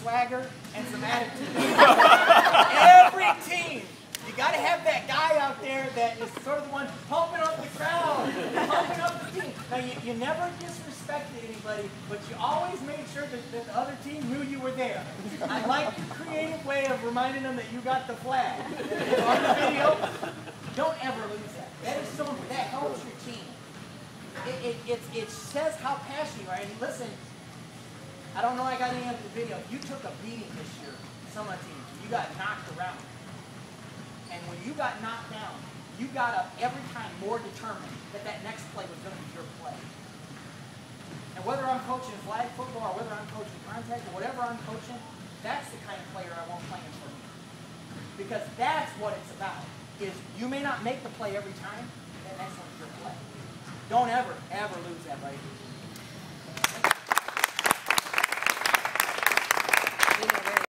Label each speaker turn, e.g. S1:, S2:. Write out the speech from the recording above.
S1: swagger and some attitude. Every team, you got to have that guy out there that is sort of the one pumping up the crowd, pumping up the team. Now, you, you never disrespected anybody, but you always made sure that, that the other team knew you were there. I like the creative way of reminding them that you got the flag. On the video, don't ever lose that. That is so. That helps your team. It, it, it, it says how passionate you are. And listen, I don't know I got any of the video. You took a beating this year, some of. You got knocked around. And when you got knocked down, you got up every time more determined that that next play was going to be your play. And whether I'm coaching flag football or whether I'm coaching contact or whatever I'm coaching, that's the kind of player I want playing for me. Because that's what it's about. Is you may not make the play every time, that next one's your play. Don't ever, ever lose that, buddy.